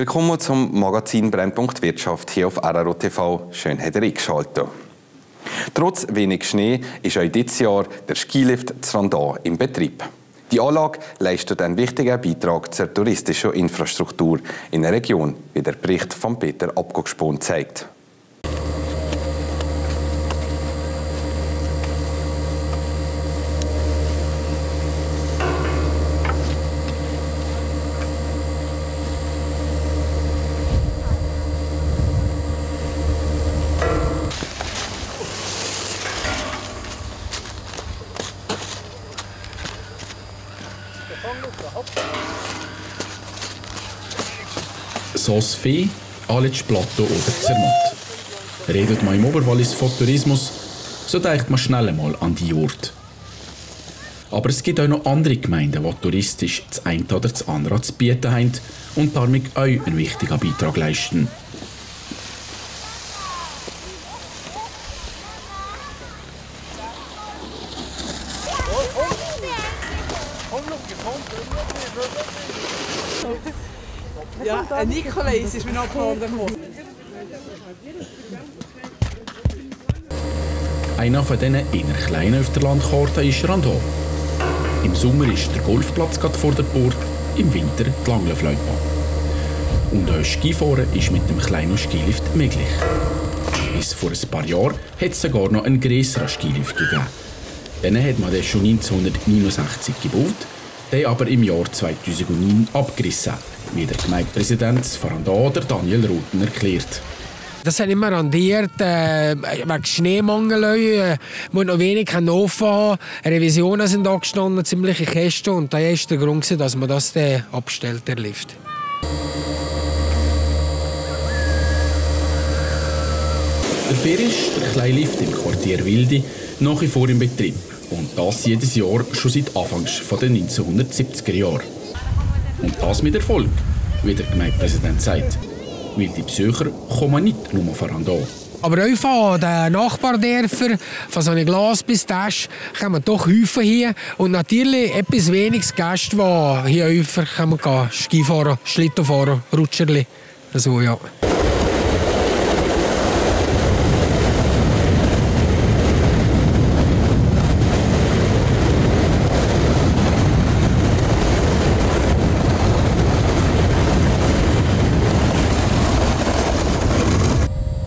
Willkommen zum Magazin Brennpunkt Wirtschaft hier auf RRO TV. Schön, habt ihr eingeschaltet. Trotz wenig Schnee ist auch dieses Jahr der Skilift Zrandon im Betrieb. Die Anlage leistet einen wichtigen Beitrag zur touristischen Infrastruktur in der Region, wie der Bericht von Peter Abgogspon zeigt. Sosfee, Aletsch Plateau oder Zermatt. Redet man im Oberwallis von Tourismus, so denkt man schnell einmal an die Ort. Aber es gibt auch noch andere Gemeinden, die touristisch das eine oder das andere zu bieten haben und damit auch einen wichtigen Beitrag leisten. Ja, ein Nikolais ist mir noch gefunden worden. Einer von diesen eher kleinen auf der Landkarte ist Randon. Im Sommer ist der Golfplatz gerade vor der Port, im Winter die Langlaufloipe. Und auch Skifahren ist mit dem kleinen Skilift möglich. Bis vor ein paar Jahren hat es sogar noch einen größeren Skilift gegeben. Den hat man den schon 1969 gebaut, der aber im Jahr 2009 abgerissen, wie der Gemeindepräsident Faranda Daniel Roten erklärt. Das hat immer randiert, äh, wegen Schneemangel. Äh, muss noch wenig auffahren. Revisionen sind angestanden, ziemliche Kästen. Und das war der Grund, dass man das dann abstellt, der Lift. Dafür ist der kleine Lift im Quartier Wilde nach wie vor im Betrieb. Und das jedes Jahr schon seit Anfangs der 1970er Jahre. Und das mit Erfolg, wie der Gemeindepräsident sagt. Weil die Besucher kommen nicht nur voran Aber auch von den von so einem Glas bis Tasch, kommen doch Häufen hier. Und natürlich etwas weniges Gäste, die hier Häufer kommen. Skifahren, Schlittenfahren, Rutscherli. Also, ja.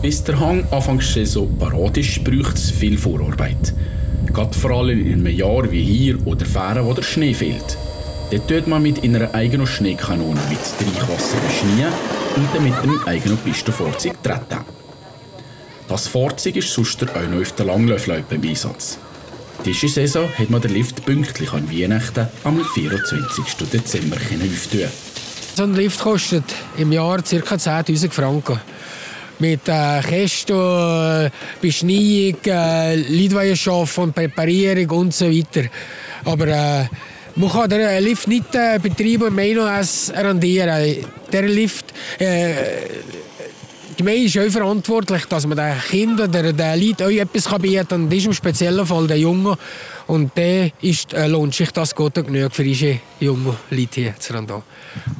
Bis der Hang anfangs so parat ist, braucht es viel Vorarbeit. Gerade vor allem in einem Jahr wie hier oder Fähren, wo der Schnee fehlt. Dort tut man mit einer eigenen Schneekanone mit Treichwasser beschneien und dann mit einem eigenen Pistenfahrzeug treten. Das Fahrzeug ist sonst auch noch auf der Langlaufloipe im Einsatz. Diese Saison hat man den Lift pünktlich an Weihnachten am 24. Dezember öffnen So ein Lift kostet im Jahr ca. 10'000 Franken mit äh, Kästen, äh, Beschneiung, äh, Leitweihenschaft und Präparierung und so weiter. Aber äh, man kann den Lift nicht äh, betreiben und noch als rendieren. Der Lift, äh, die Gemeinde ist auch verantwortlich, dass man den Kindern, den, den Leuten auch etwas bieten kann. Und das ist im speziellen Fall der Jungen. Und der ist, äh, lohnt sich das gut und genug für diese jungen Leute hier zu Randon.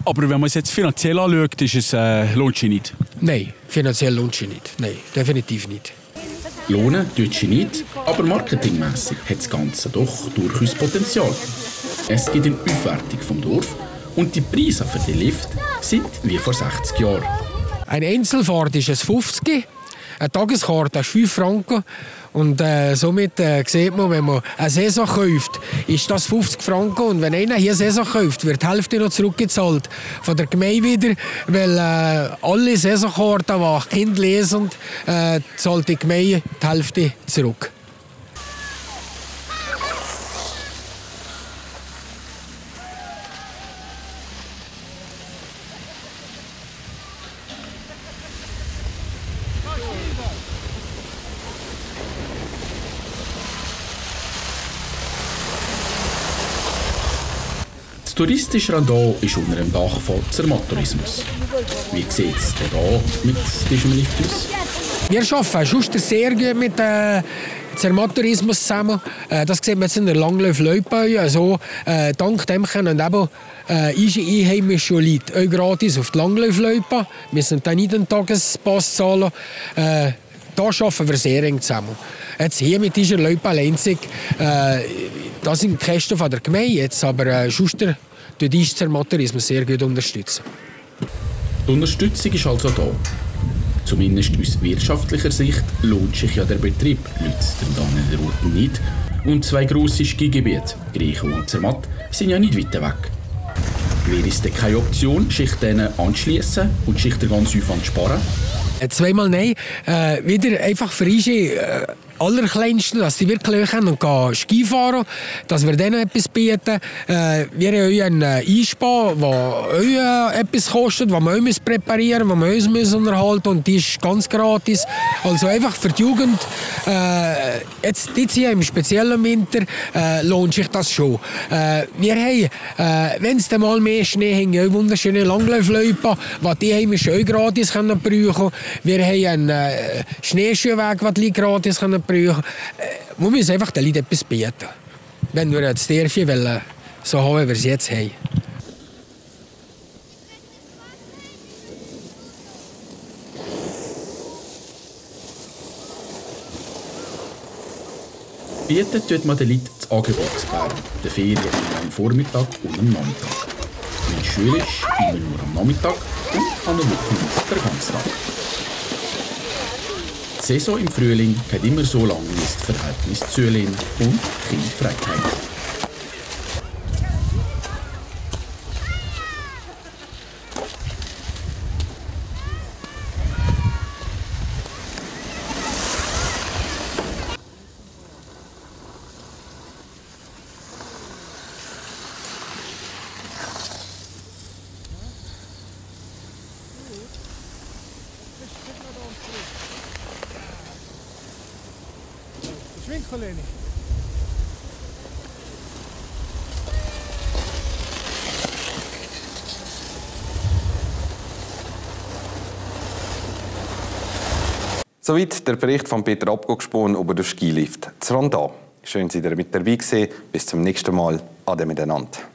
Aber wenn man es jetzt finanziell anschaut, ist es, äh, lohnt sich nicht? Nein, finanziell lohnt sich nicht. Nein, definitiv nicht. Lohnen tut sie nicht, aber marketingmässig hat das Ganze doch durchaus Potenzial. Es gibt eine Aufwertung vom Dorf und die Preise für den Lift sind wie vor 60 Jahren. Eine Einzelfahrt ist es 50, eine Tageskarte ist 5 Franken und äh, somit äh, sieht man, wenn man eine Saison kauft, ist das 50 Franken. Und wenn einer hier eine Saison kauft, wird die Hälfte noch zurückgezahlt von der Gemeinde wieder, weil äh, alle Saisonkarten, die Kinder lesen, äh, zahlt die Gemeinde die Hälfte zurück. Das touristische Randon ist unter dem Dach von Zermatt-Tourismus. Wie sieht es hier mit diesem Lift aus? Wir arbeiten sonst sehr gut mit, äh, Zermatt-Tourismus zusammen. Äh, das sieht man jetzt in der Langlauf-Leutbahn. Also, äh, dank dem können eben äh, einheimische Leute auch gratis auf die Langlauf-Leutbahn. Wir müssen dann nicht den Tagespass zahlen. Äh, da arbeiten wir sehr eng zusammen. Jetzt hier mit dieser Leutbahn Lenzig, äh, das sind die Kosten von der Gemeinde jetzt, aber äh, Schuster tut uns Zermatt-Tourismus sehr gut unterstützen. Die Unterstützung ist also da. Zumindest aus wirtschaftlicher Sicht lohnt sich ja der Betrieb Lütztendam in der Routen nicht. Und zwei grosse Skigebiete, Griechen und Zermatt, sind ja nicht weit weg. Wäre es denn keine Option, sich denen anzuschließen und sich den ganzen Aufwand sparen? Äh, zweimal nein. Äh, wieder einfach uns äh, Allerkleinsten, dass die wirklich können und gehen Ski fahren, dass wir denen etwas bieten. Äh, wir haben einen Einspann, der euch etwas kostet, den wir euch präparieren müssen, den wir uns müssen unterhalten und die ist ganz gratis. Also einfach für die Jugend, äh, jetzt, jetzt hier im speziellen Winter, äh, lohnt sich das schon. Äh, wir haben, äh, wenn es mal mehr Schnee haben, auch wunderschöne Langlaufloipen, die die wir schon gratis können brauchen. Wir haben einen äh, Schneeschuhweg, den die gratis können. Man muss einfach den Leuten etwas bieten. Wenn wir das Dörfchen wollen, so haben, wie wir es jetzt haben. Bieten tut man den Leuten das Angebot während der Ferien am Vormittag und am Nachmittag. Wenn Schule ist, immer nur am Nachmittag und an der Wochenende den ganzen Tag. Saison im Frühling geht immer so lang, das Verhältnis Zügeln und Kindfreiheit. Schwinkeleni. Soweit der Bericht von Peter Abgogspohn über den Skilift. Zranda. Schön, dass ihr mit dabei gewesen. Bis zum nächsten Mal. Ade miteinander.